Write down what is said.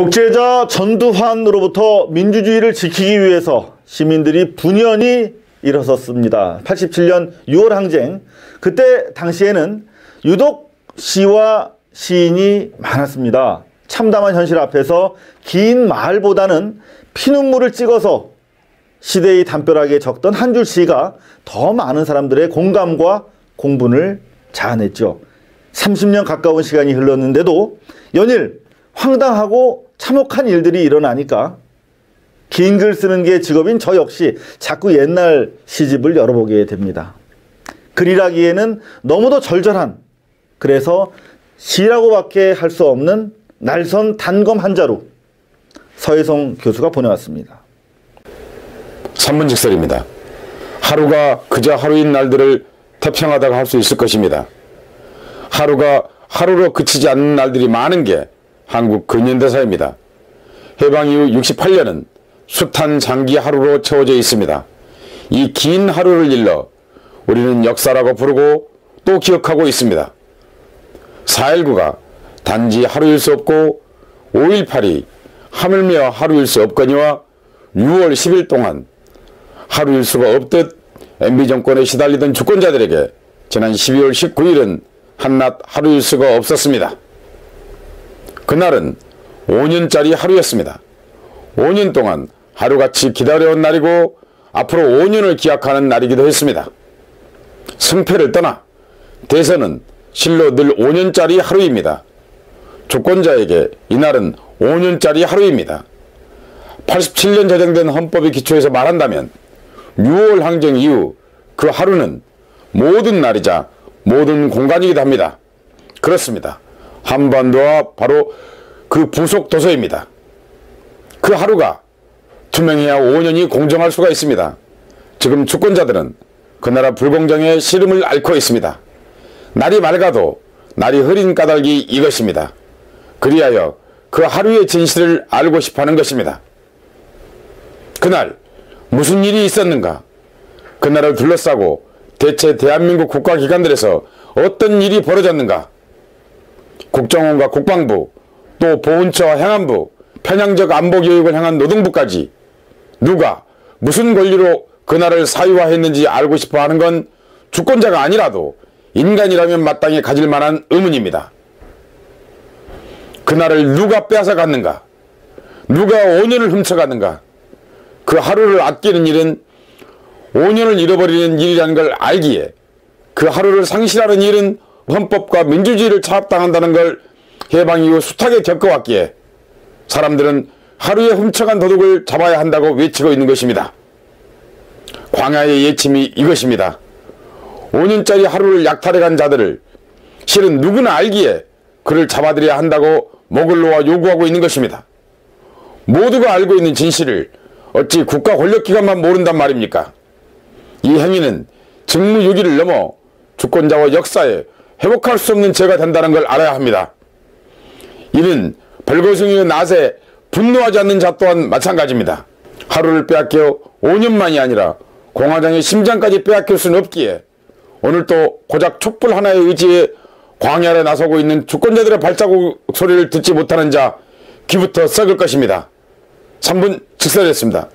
독재자 전두환으로부터 민주주의를 지키기 위해서 시민들이 분연히 일어섰습니다. 87년 6월 항쟁 그때 당시에는 유독 시와 시인이 많았습니다. 참담한 현실 앞에서 긴 말보다는 피눈물을 찍어서 시대의 담벼락에 적던 한 줄 시가 더 많은 사람들의 공감과 공분을 자아냈죠. 30년 가까운 시간이 흘렀는데도 연일 황당하고 참혹한 일들이 일어나니까 긴 글 쓰는 게 직업인 저 역시 자꾸 옛날 시집을 열어보게 됩니다. 글이라기에는 너무도 절절한 그래서 시라고밖에 할 수 없는 날선 단검 한자로 서혜성 교수가 보내왔습니다. 3문 직설입니다. 하루가 그저 하루인 날들을 태평하다고 할 수 있을 것입니다. 하루가 하루로 그치지 않는 날들이 많은 게 한국 근현대사입니다. 해방 이후 68년은 숱한 장기 하루로 채워져 있습니다. 이 긴 하루를 일러 우리는 역사라고 부르고 또 기억하고 있습니다. 4.19가 단지 하루일 수 없고 5.18이 하물며 하루일 수 없거니와 6월 10일 동안 하루일 수가 없듯 MB 정권에 시달리던 주권자들에게 지난 12월 19일은 한낮 하루일 수가 없었습니다. 그날은 5년짜리 하루였습니다. 5년 동안 하루같이 기다려온 날이고 앞으로 5년을 기약하는 날이기도 했습니다. 승패를 떠나 대선은 실로 늘 5년짜리 하루입니다. 주권자에게 이날은 5년짜리 하루입니다. 87년 제정된 헌법의 기초에서 말한다면 6월 항쟁 이후 그 하루는 모든 날이자 모든 공간이기도 합니다. 그렇습니다. 한반도와 바로 그 부속 도서입니다. 그 하루가 투명해야 5년이 공정할 수가 있습니다. 지금 주권자들은 그 나라 불공정의 시름을 앓고 있습니다. 날이 맑아도 날이 흐린 까닭이 이것입니다. 그리하여 그 하루의 진실을 알고 싶어 하는 것입니다. 그날 무슨 일이 있었는가? 그날을 둘러싸고 대체 대한민국 국가기관들에서 어떤 일이 벌어졌는가? 국정원과 국방부, 또 보훈처와 행안부, 편향적 안보 교육을 향한 노동부까지 누가 무슨 권리로 그날을 사유화했는지 알고 싶어 하는 건 주권자가 아니라도 인간이라면 마땅히 가질 만한 의문입니다. 그날을 누가 빼앗아 갔는가? 누가 5년을 훔쳐갔는가? 그 하루를 아끼는 일은 5년을 잃어버리는 일이라는 걸 알기에 그 하루를 상실하는 일은 헌법과 민주주의를 차압당한다는 걸 해방 이후 숱하게 겪어왔기에 사람들은 하루에 훔쳐간 도둑을 잡아야 한다고 외치고 있는 것입니다. 광야의 예침이 이것입니다. 5년짜리 하루를 약탈해간 자들을 실은 누구나 알기에 그를 잡아들여야 한다고 목을 놓아 요구하고 있는 것입니다. 모두가 알고 있는 진실을 어찌 국가 권력기관만 모른단 말입니까? 이 행위는 직무유기를 넘어 주권자와 역사에 회복할 수 없는 죄가 된다는 걸 알아야 합니다. 이는 벌거숭이의 낫에 분노하지 않는 자 또한 마찬가지입니다. 하루를 빼앗겨 5년만이 아니라 공화장의 심장까지 빼앗길 수는 없기에 오늘 또 고작 촛불 하나의 의지에 광야에 나서고 있는 주권자들의 발자국 소리를 듣지 못하는 자 귀부터 썩을 것입니다. 3분 직설했습니다.